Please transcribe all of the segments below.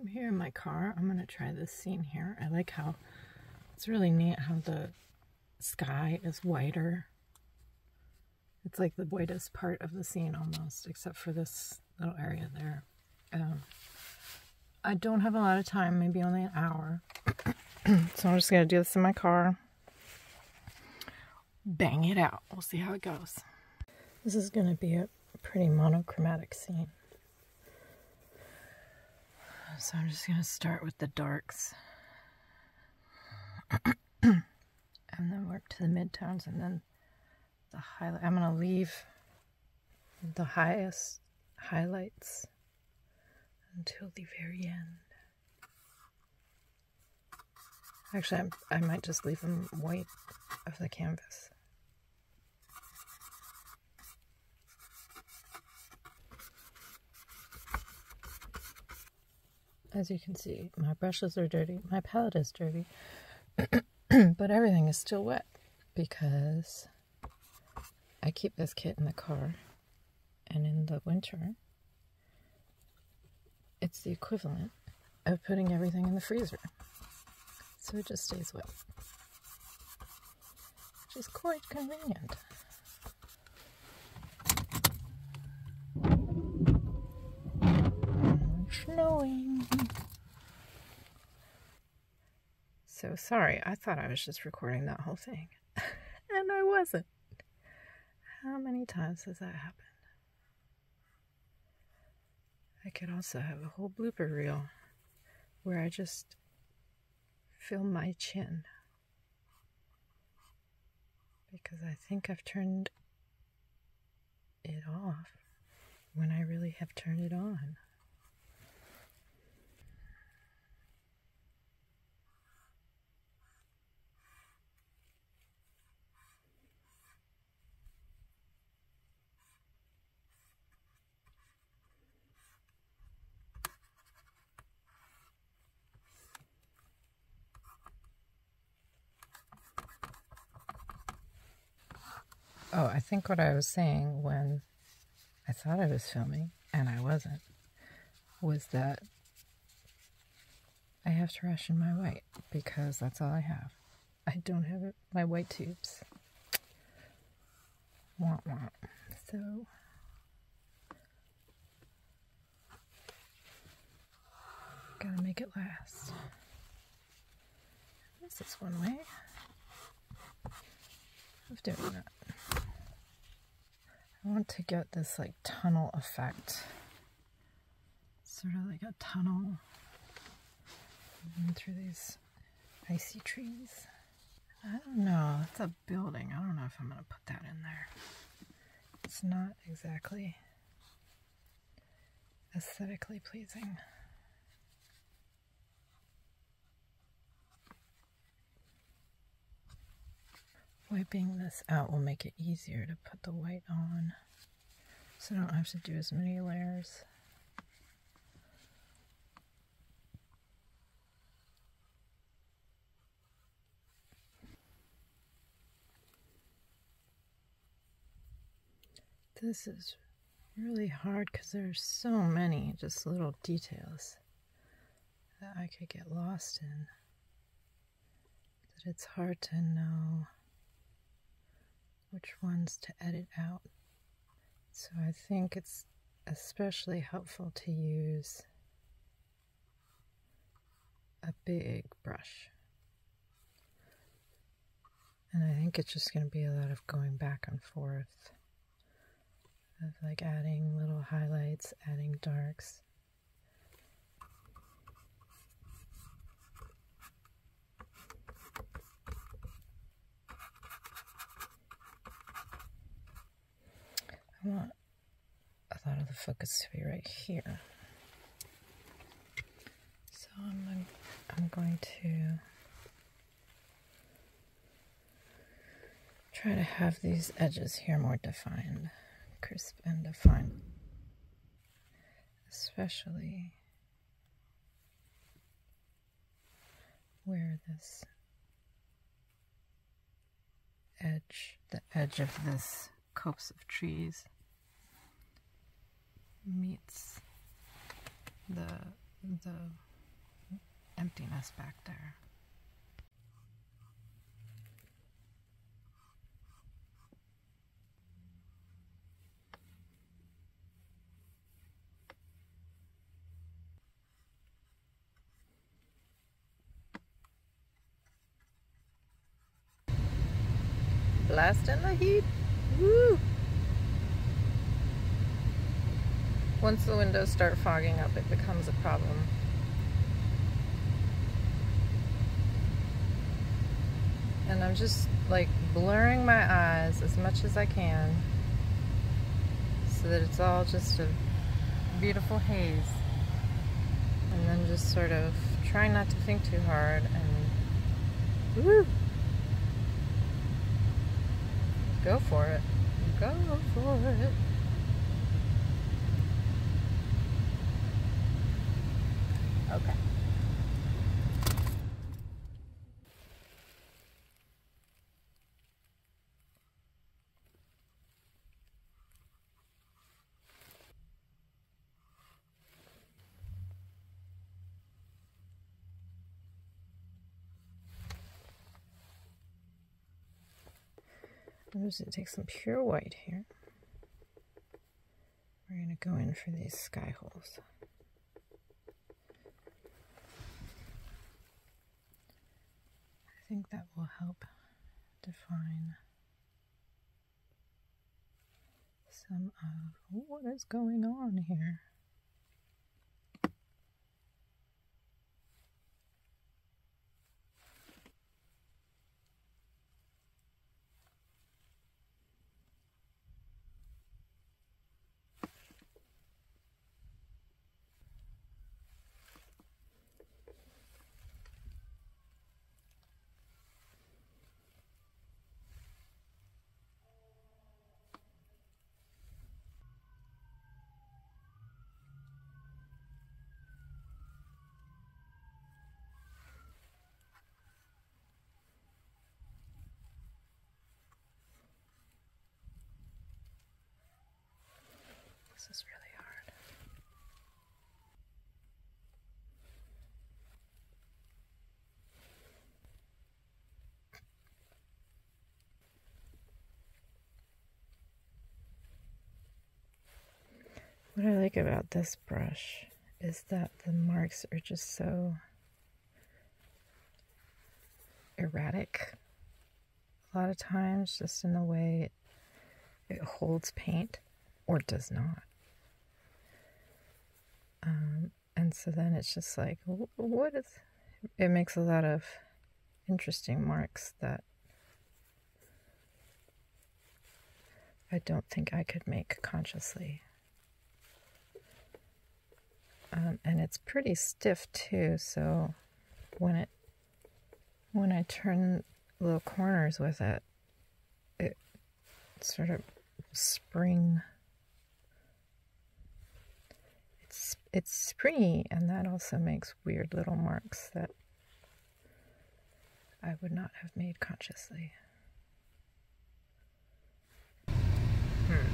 I'm here in my car. I'm going to try this scene here. I like how it's really neat how the sky is whiter. It's like the whitest part of the scene almost, except for this little area there. Um, I don't have a lot of time, maybe only an hour. so I'm just going to do this in my car. Bang it out. We'll see how it goes. This is going to be a pretty monochromatic scene. So I'm just going to start with the darks. and then work to the midtones and then the highlight. I'm going to leave the highest highlights until the very end. Actually, I'm, i might just leave them white of the canvas. As you can see, my brushes are dirty, my palette is dirty, but everything is still wet because I keep this kit in the car and in the winter it's the equivalent of putting everything in the freezer. So it just stays wet. Which is quite convenient. So sorry, I thought I was just recording that whole thing. and I wasn't. How many times has that happened? I could also have a whole blooper reel where I just film my chin. Because I think I've turned it off when I really have turned it on. I think what I was saying when I thought I was filming and I wasn't was that I have to ration my white because that's all I have. I don't have it, my white tubes. So gotta make it last. This is one way of doing that. I want to get this like tunnel effect. Sort of like a tunnel through these icy trees. I don't know. it's a building. I don't know if I'm going to put that in there. It's not exactly aesthetically pleasing. Wiping this out will make it easier to put the white on so I don't have to do as many layers. This is really hard because there's so many just little details that I could get lost in that it's hard to know which ones to edit out. So I think it's especially helpful to use a big brush. And I think it's just going to be a lot of going back and forth of like adding little highlights, adding darks, I want a lot of the focus to be right here. So I'm, I'm going to try to have these edges here more defined, crisp and defined, especially where this edge, the edge of this copse of trees meets the the emptiness back there. Blasting the heat. Woo! Once the windows start fogging up, it becomes a problem. And I'm just like blurring my eyes as much as I can so that it's all just a beautiful haze. And then just sort of trying not to think too hard and woo! Go for it. Go for it. Okay. I'm just going to take some pure white here. We're going to go in for these sky holes. I think that will help define some of what is going on here. This is really hard. What I like about this brush is that the marks are just so erratic a lot of times, just in the way it holds paint or does not. Um, and so then it's just like, what is. It makes a lot of interesting marks that I don't think I could make consciously. Um, and it's pretty stiff too, so when it when I turn little corners with it, it sort of spring it's it's springy and that also makes weird little marks that I would not have made consciously. Hmm.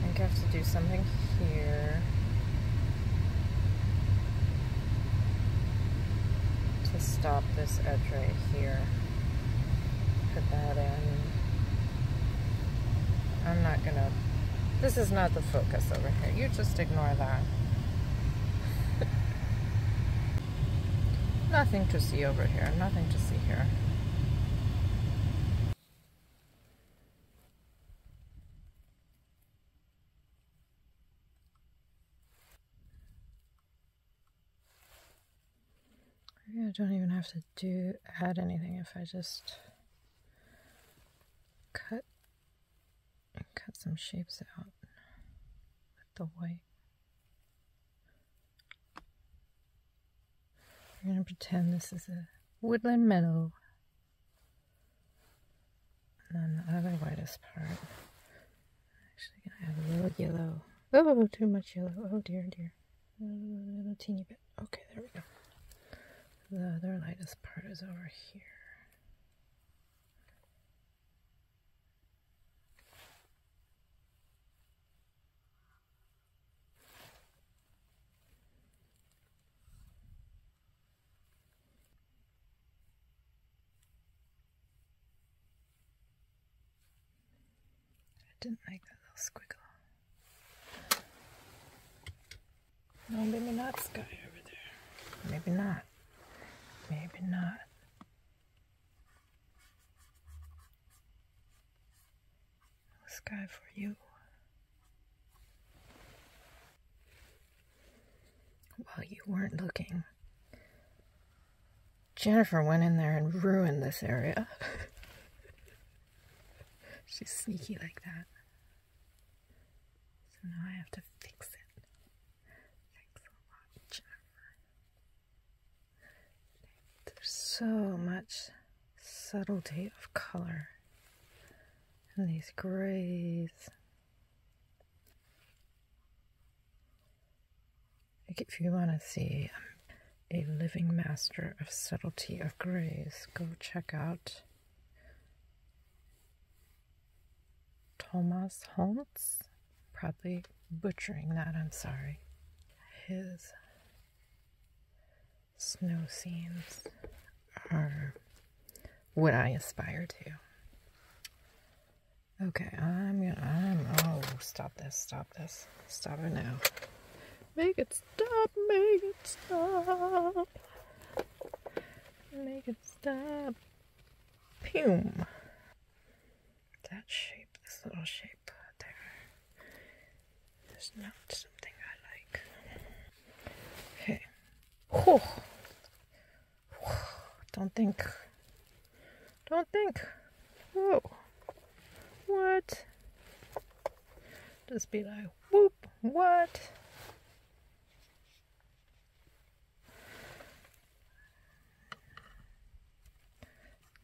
I I have to do something here to stop this edge right here. Put that in. I'm not gonna this is not the focus over here. You just ignore that. nothing to see over here. Nothing to see here. I don't even have to do add anything if I just cut cut some shapes out with the white. We're to pretend this is a woodland meadow. And then the other whitest part, I'm actually to add a little yellow. Oh, oh, oh, too much yellow. Oh dear, dear. A little teeny bit. Okay, there we go the other lightest part is over here. I didn't like that little squiggle. No, maybe not sky over there. Maybe not. Maybe not. Sky for you. While you weren't looking, Jennifer went in there and ruined this area. She's sneaky like that. So now I have to fix it. Thanks a lot, Jennifer. There's so much subtlety of color in these grays. Like if you want to see um, a living master of subtlety of grays, go check out Tomas Honz. Probably butchering that, I'm sorry. His snow scenes are what I aspire to. Okay, I'm gonna, I'm, oh, stop this, stop this, stop it now. Make it stop, make it stop. Make it stop. Pum. That shape, this little shape there, is not something I like. Okay. Whew. Don't think. Don't think. Whoa. What? Just be like, whoop, what?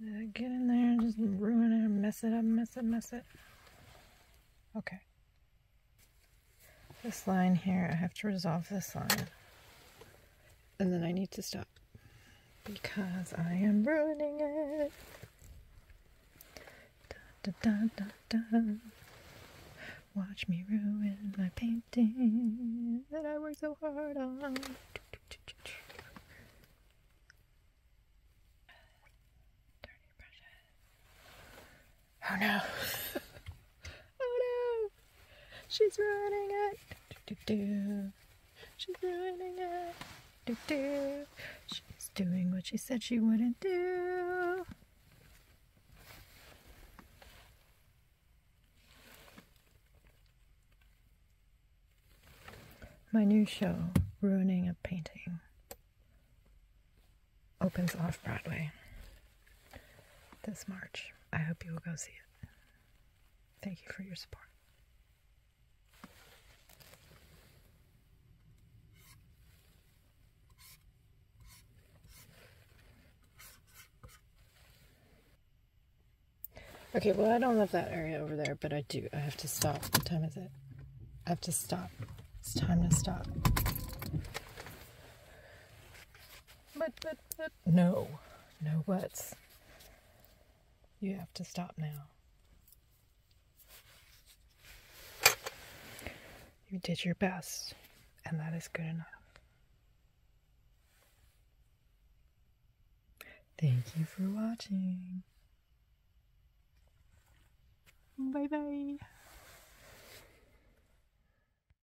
Uh, get in there and just ruin it and mess it up, mess it, mess it. Okay. This line here, I have to resolve this line. And then I need to stop because I am ruining it. Da, da, da, da, da. Watch me ruin my painting that I worked so hard on. Oh no. oh no. She's ruining it. She's ruining it. Do, do. She's doing what she said she wouldn't do. My new show, Ruining a Painting, opens off Broadway this March. I hope you will go see it. Thank you for your support. Okay, well, I don't love that area over there, but I do. I have to stop. What time is it? I have to stop. It's time to stop. But, but, but, no. No what's. You have to stop now. You did your best, and that is good enough. Thank you for watching. 拜拜。